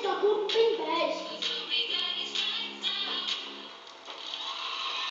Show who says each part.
Speaker 1: detto tutto in pesca.